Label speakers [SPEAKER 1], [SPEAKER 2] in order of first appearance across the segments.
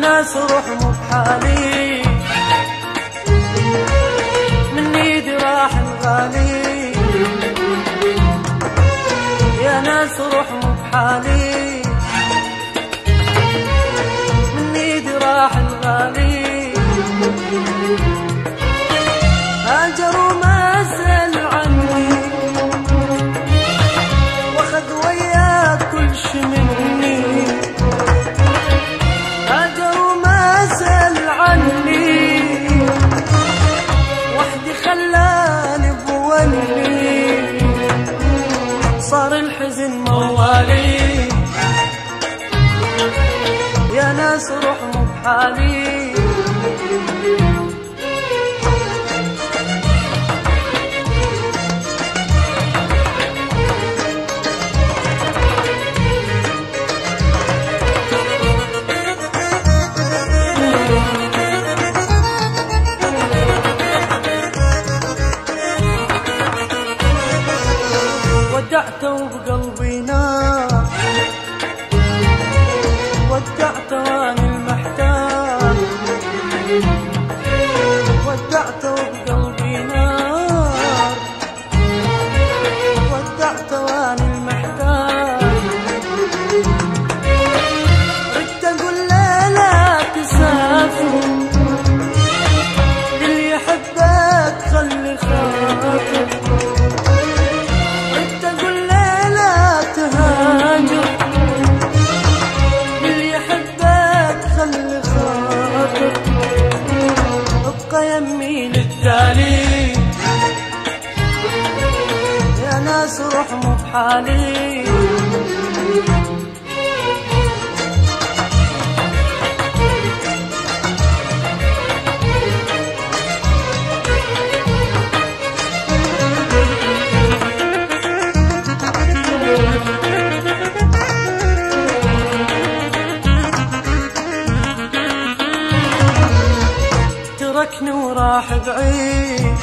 [SPEAKER 1] ناس روح مو بحالي. من ايدي راح الغالي يا ناس روح مو بحالي. من ايدي راح الغالي هاجر وما صار الحزن موالي. يا ناس روح بحالي. over روح مو بحالي تركني وراح بعيد.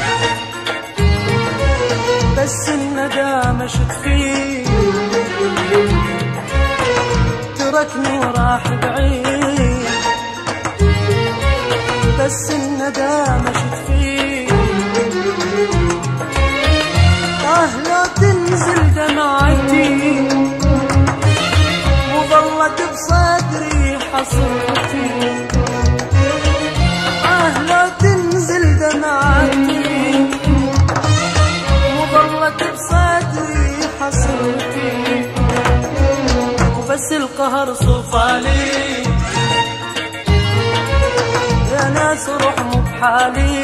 [SPEAKER 1] بس الندامة شت فيه. تركني وراح بعيد. بس الندامة شت فيه. وبس القهر صفالي يا ناس روح مو بحالي.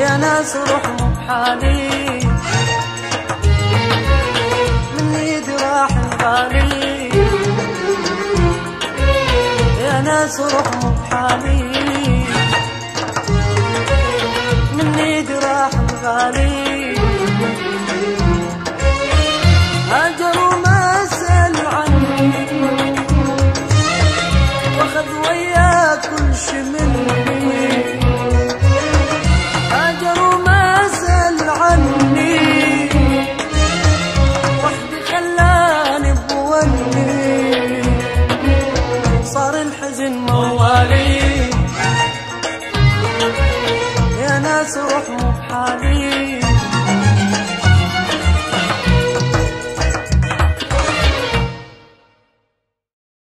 [SPEAKER 1] يا ناس روح مو بحالي. من ايدي راح الغالي. يا ناس روح مو بحالي. امشي من البيت أجر زال عني. وحدي خلاني بودي صار الحزن موالي. يا ناس روح مو بحالي.